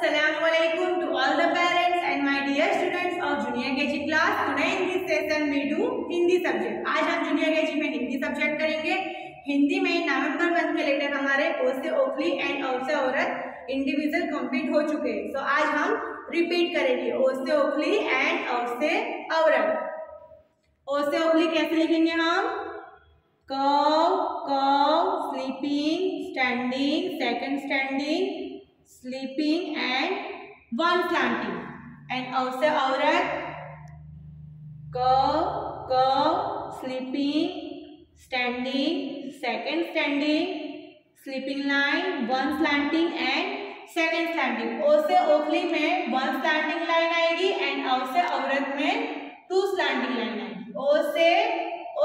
Assalamualaikum to all the parents and my dear students of junior KG class. Today in this session we do Hindi subject आज हम junior KG में Hindi subject करेंगे. हिंदी में नवंबर month के letter हमारे ओ से ओखली एंड औ से औरत इंडिविजुअल कंप्लीट हो चुके हैं. So, आज हम रिपीट करेंगे ओ से ओखली एंड औ से औरत ओ से ओखली कैसे लिखेंगे हम? Curve curve sleeping standing second standing sleeping and one slanting and also औरत curve curve sleeping standing second standing sleeping line one slanting and second slanting ओ से ओखली में one slanting line आएगी and औ से औरत में two slanting line आएगी ओ से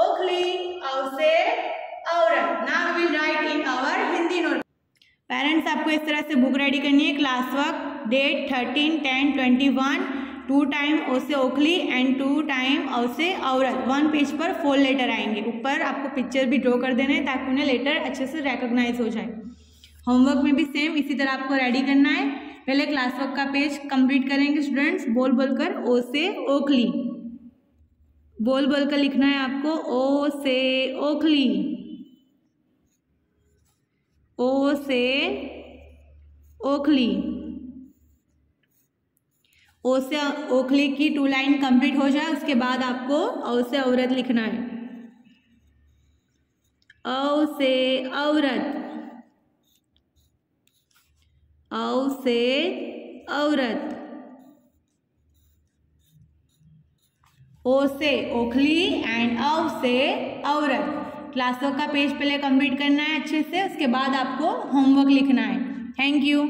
ओखली औ से औरत now we will write in our Hindi note parents, आपको इस तरह से बुक रेडी करनी है, class work, date thirteen, ten, twenty one, two time ओ से ओखली एंड टू टाइम ओ से औरत। वन पेज पर फोर लेटर आएँगे। ऊपर आपको पिक्चर भी ड्रॉ कर देना है ताकि उन्हें लेटर अच्छे से रिकोगनाइज हो जाए। होमवर्क में भी सेम इसी तरह आपको रेडी करना है। पहले क्लास वर्क का पेज कंप्लीट करेंगे स्टूडेंट्स बोल बोल कर ओ से ओखली। बोल बोल कर लिखना है आपको ओ से ओखली ओ से ओखली। ओ से ओखली की टू लाइन कंप्लीट हो जाए, उसके बाद आपको औ से औरत लिखना है। औ से औरत। औ से औरत। ओ से ओखली एंड औ से औरत। क्लासों का पेज पहले कंप्लीट करना है अच्छे से, उसके बाद आपको होमवर्क लिखना है। Thank you